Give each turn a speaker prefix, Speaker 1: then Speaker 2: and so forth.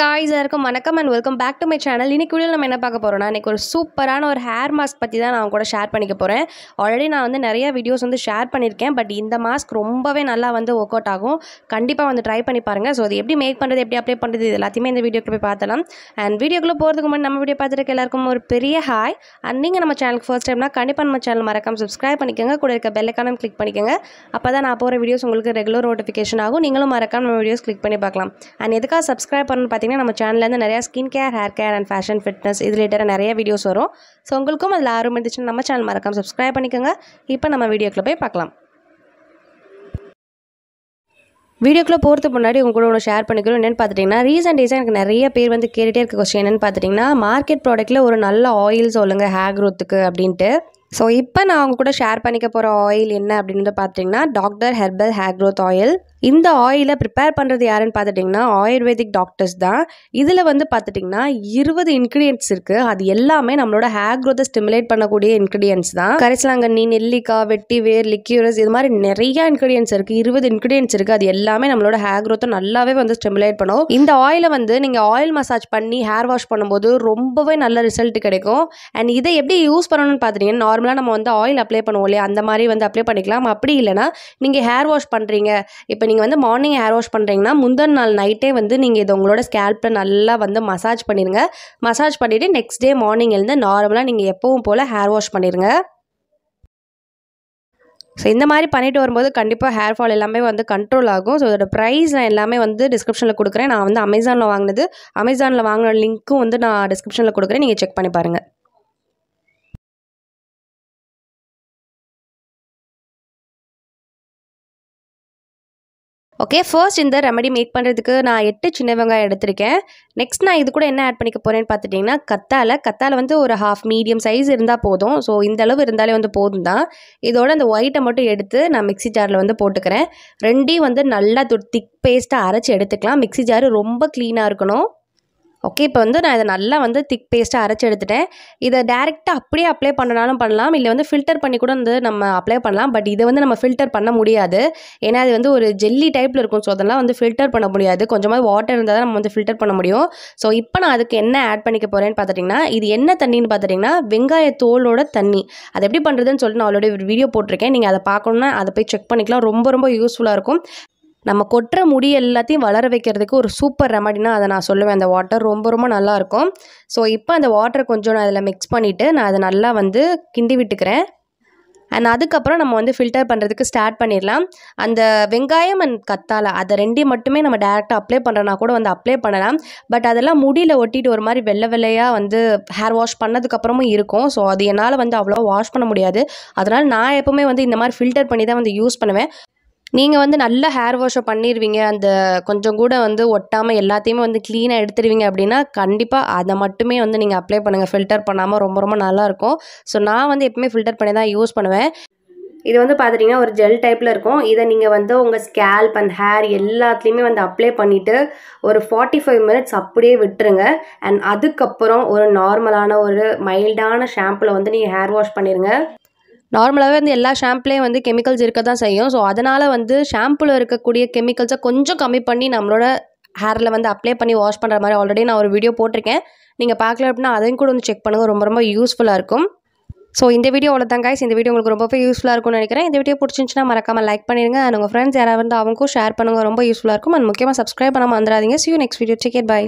Speaker 1: Guys எல்லாருக்கும் வணக்கம் and welcome back to my channel இன்னைக்கு வீடியோ நம்ம என்ன பார்க்க போகிறோம்னா இன்றைக்கி ஒரு சூப்பரான ஒரு ஹேர் மாஸ்க் பற்றி தான் நான் கூட ஷேர் பண்ணிக்க போகிறேன் ஆல்ரெடி நான் வந்து நிறைய வீடியோஸ் வந்து ஷேர் பண்ணியிருக்கேன் பட் இந்த மாஸ்க் ரொம்பவே நல்லா வந்து ஒர்க் அவுட் ஆகும். கண்டிப்பாக வந்து ட்ரை பண்ணி பாருங்கள் ஸோ அது எப்படி மேக் பண்ணுறது எப்படி அப்ளை பண்ணுறது இது எல்லாத்தையுமே இந்த வீடியோக்கு போய் பார்த்தலாம் அண்ட் வீடியோக்குள்ளே போகிறதுக்கு முன்னாடி நம்ம வீடியோ பார்த்துருக்க எல்லாருக்கும் ஒரு பெரிய ஹாய் அண்ட் நீங்கள் நம்ம சேனலுக்கு ஃபர்ஸ்ட் டைம்னா கண்டிப்பாக நம்ம சேனல் மறக்காம சப்ஸ்கிரைப் பண்ணிக்கோங்க. கூட இருக்க பெல்லைக்கானும் கிளிக் பண்ணிக்கோங்க. அப்போ தான் நான் போகிற வீடியோஸ் உங்களுக்கு ரெகுலர் நோட்டிஃபிகேஷன் ஆகும். நீங்களும் மறக்காம நம்ம வீடியோஸ் கிளிக் பண்ணி பார்க்கலாம். அண்ட் எதுக்காக சப்ஸ்கிரைப் பண்ணணும்னு பார்த்தீங்கன்னா நம்ம சேனல்லேருந்து நிறையா skin care hair care and fashion fitness இது ரிலேட்டடாக நிறைய வீடியோஸ் வரும். ஸோ உங்களுக்கும் அதில் ஆர்வம் இருந்துச்சுன்னா நம்ம சேனல் மறக்காமல் சப்ஸ்கிரைப் பண்ணிக்கோங்க. இப்போ நம்ம வீடியோக்குள்ளே போய் பார்க்கலாம். வீடியோக்குள்ளே போகிறதுக்கு முன்னாடி உங்க கூட ஒன்று ஷேர் பண்ணிக்கிறோம் என்னென்னு பார்த்துட்டிங்கன்னா ரீசெண்ட் டேஸாக எனக்கு நிறைய பேர் வந்து கேட்டுகிட்டே இருக்க கொஸ்டின் என்னென்னு பார்த்துட்டிங்கன்னா மார்க்கெட் ப்ராடக்ட்டில் ஒரு நல்ல ஆயில் சொல்லுங்கள் ஹேர் க்ரோத்துக்கு அப்படின்ட்டு. ஸோ இப்போ நான் அவங்க கூட ஷேர் பண்ணிக்க போகிற ஆயில் என்ன அப்படின்னு வந்து பார்த்தீங்கன்னா doctor herbal hair growth oil இந்த ஆயிலை ப்ரிப்பேர் பண்ணுறது யாருன்னு பார்த்துட்டிங்கன்னா ஆயுர்வேதிக் டாக்டர்ஸ் தான். இதில் வந்து பார்த்துட்டிங்கன்னா இருபது இன்க்ரீடியன்ட்ஸ் இருக்குது அது எல்லாமே நம்மளோட ஹேர் க்ரோத்தை ஸ்டிமுலேட் பண்ணக்கூடிய இன்க்ரீடியன்ஸ் தான். கரைசலாங்கண்ணி நெல்லிக்காய் வெட்டி வேர் லிக்யூரஸ் இது மாதிரி நிறைய இன்க்ரீடியன்ஸ் இருக்குது இருபது இன்க்ரீடியன்ஸ் இருக்குது அது எல்லாமே நம்மளோட ஹேர் க்ரோத்தை நல்லாவே வந்து ஸ்டிமுலேட் பண்ணும். இந்த ஆயிலை வந்து நீங்கள் ஆயில் மசாஜ் பண்ணி ஹேர் வாஷ் பண்ணும்போது ரொம்பவே நல்ல ரிசல்ட் கிடைக்கும். அண்ட் இதை எப்படி யூஸ் பண்ணணும்னு பார்த்துட்டிங்கன்னா நார்மலாக நம்ம வந்து ஆயில் அப்ளை பண்ணுவோம் இல்லையா? அந்த மாதிரி வந்து அப்ளை பண்ணிக்கலாம். அப்படி இல்லைனா நீங்கள் ஹேர் வாஷ் பண்ணுறீங்க இப்போ நீங்கள் வந்து மார்னிங் ஹேர் வாஷ் பண்ணுறீங்கன்னா முந்தன் நாள் நைட்டே வந்து நீங்கள் இதை உங்களோட ஸ்கேல்ப்பில் நல்லா வந்து மசாஜ் பண்ணிடுங்க மசாஜ் பண்ணிவிட்டு நெக்ஸ்ட் டே மார்னிங் எழுந்து நார்மலாக நீங்கள் எப்பவும் போல் ஹேர் வாஷ் பண்ணிடுங்க ஸோ இந்த மாதிரி பண்ணிட்டு வரும்போது கண்டிப்பாக ஹேர் ஃபால் எல்லாமே வந்து கண்ட்ரோல் ஆகும். ஸோ இதோட ப்ரைஸ் நான் எல்லாமே வந்து டிஸ்கிரிப்ஷனில் கொடுக்குறேன். நான் வந்து அமேசானில் வாங்கினது. அமேசானில் வாங்கின லிங்க்கும் வந்து நான் டிஸ்கிரிப்ஷனில் கொடுக்குறேன். நீங்கள் செக் பண்ணி பாருங்கள் ஓகே ஃபர்ஸ்ட் இந்த ரெமடி மேக் பண்ணுறதுக்கு நான் எட்டு சின்ன வெங்காயம் எடுத்திருக்கேன். நெக்ஸ்ட் நான் இது கூட என்ன ஆட் பண்ணிக்க போகிறேன்னு பார்த்துட்டிங்கன்னா கத்தால கத்தால வந்து ஒரு ஹாஃப் மீடியம் சைஸ் இருந்தால் போதும். ஸோ இந்த அளவு இருந்தாலே வந்து போதும் தான் இதோட அந்த ஒயிட்டை மட்டும் எடுத்து நான் மிக்ஸி ஜாரில் வந்து போட்டுக்கிறேன். ரெண்டையும் வந்து நல்லா திக் பேஸ்ட்டாக அரைச்சி எடுத்துக்கலாம். மிக்ஸி ஜாரு ரொம்ப க்ளீனாக இருக்கணும். ஓகே இப்போ வந்து நான் இதை நல்லா வந்து திக் பேஸ்ட்டாக அரைச்சி எடுத்துட்டேன். இதை டேரெக்டாக அப்படியே அப்ளை பண்ணனாலும் பண்ணலாம். இல்லை வந்து ஃபில்டர் பண்ணி கூட வந்து நம்ம அப்ளை பண்ணலாம். பட் இதை வந்து நம்ம ஃபில்டர் பண்ண முடியாது. ஏன்னா அது வந்து ஒரு ஜெல்லி டைப்பில் இருக்கும். ஸோ அதெல்லாம் வந்து ஃபில்டர் பண்ண முடியாது. கொஞ்சமாக வாட்டர் இருந்தால் தான் நம்ம வந்து ஃபில்டர் பண்ண முடியும். ஸோ இப்போ நான் அதுக்கு என்ன ஆட் பண்ணிக்க போகிறேன்னு பார்த்துட்டிங்கன்னா இது என்ன தண்ணின்னு பார்த்துட்டிங்கன்னா வெங்காய தோலோட தண்ணி. அது எப்படி பண்ணுறதுன்னு சொல்லிட்டு நான் ஆல்ரெடி ஒரு வீடியோ போட்டிருக்கேன். நீங்கள் அதை பார்க்கணுன்னா அதை போய் செக் பண்ணிக்கலாம். ரொம்ப ரொம்ப யூஸ்ஃபுல்லாக இருக்கும். நம்ம கொட்டுற முடி எல்லாத்தையும் வளர வைக்கிறதுக்கு ஒரு சூப்பர் ரெமடினா அதை நான் சொல்லுவேன். அந்த வாட்டர் ரொம்ப ரொம்ப நல்லாயிருக்கும் ஸோ இப்போ அந்த வாட்டரை கொஞ்சம் நான் அதில் மிக்ஸ் பண்ணிவிட்டு நான் அதை நல்லா வந்து கிண்டி விட்டுக்கிறேன். அண்ட் அதுக்கப்புறம் நம்ம வந்து ஃபில்டர் பண்ணுறதுக்கு ஸ்டார்ட் பண்ணிடலாம். அந்த வெங்காயம் அண்ட் கத்தால அதை ரெண்டையும் மட்டுமே நம்ம டேரெக்டாக அப்ளை பண்ணுறனா கூட வந்து அப்ளை பண்ணலாம். பட் அதெல்லாம் முடியில் ஒட்டிட்டு ஒரு மாதிரி வெள்ளை வெள்ளையாக வந்து ஹேர் வாஷ் பண்ணதுக்கப்புறமும் இருக்கும். ஸோ அது என்னால் வந்து அவ்வளோ வாஷ் பண்ண முடியாது. அதனால் நான் எப்போவுமே வந்து இந்த மாதிரி ஃபில்டர் பண்ணி தான் வந்து யூஸ் பண்ணுவேன். நீங்கள் வந்து நல்ல ஹேர் வாஷை பண்ணிடுவீங்க அந்த கொஞ்சம் கூட வந்து ஒட்டாமல் எல்லாத்தையுமே வந்து க்ளீனாக எடுத்துருவீங்க அப்படின்னா கண்டிப்பாக அதை மட்டுமே வந்து நீங்கள் அப்ளை பண்ணுங்கள் ஃபில்டர் பண்ணாமல் ரொம்ப ரொம்ப நல்லாயிருக்கும் ஸோ நான் வந்து எப்பவுமே ஃபில்டர் பண்ணி தான் யூஸ் பண்ணுவேன். இது வந்து பார்த்துட்டிங்கன்னா ஒரு ஜெல் டைப்பில் இருக்கும். இதை நீங்கள் வந்து உங்கள் ஸ்கேல்ப் அண்ட் ஹேர் எல்லாத்துலேயுமே வந்து அப்ளை பண்ணிவிட்டு ஒரு ஃபார்ட்டி ஃபைவ் மினிட்ஸ் அப்படியே விட்டுருங்க. அண்ட் அதுக்கப்புறம் ஒரு நார்மலான ஒரு மைல்டான ஷாம்பில் வந்து நீங்கள் ஹேர் வாஷ் பண்ணிடுங்க நார்மலாகவே வந்து எல்லா ஷாம்புலேயும் வந்து கெமிக்கல்ஸ் இருக்க தான் செய்யும். ஸோ அதனால் வந்து ஷாம்புவில் இருக்கக்கூடிய கெமிக்கல்ஸை கொஞ்சம் கம்மி பண்ணி நம்மளோட ஹேரில் வந்து அப்ளை பண்ணி வாஷ் பண்ணுற மாதிரி ஆல்ரெடி நான் ஒரு வீடியோ போட்டிருக்கேன். நீங்கள் பார்க்கல அப்படின்னா அதையும் கூட வந்து செக் பண்ணுங்கள் ரொம்ப ரொம்ப யூஸ்ஃபுல்லாக இருக்கும். ஸோ இந்த வீடியோ அவ்வளோ தான் கைஸ் இந்த வீடியோ உங்களுக்கு ரொம்பவே யூஸ்ஃபுல்லாக இருக்கும்னு நினைக்கிறேன். இந்த வீடியோ பிடிச்சிருந்துச்சுன்னா மறக்காமல் லைக் பண்ணிடுங்க அண்ட் உங்கள் ஃப்ரெண்ட்ஸ் யாராவது வந்து அவங்களுக்கும் ஷேர் பண்ணுங்கள் ரொம்ப யூஸ்ஃபுல்லாக இருக்கும். அண்ட் முக்கியமாக சப்ஸ்கிரைப் பண்ணாமல் வந்துடாதீங்க. See you next video take care bye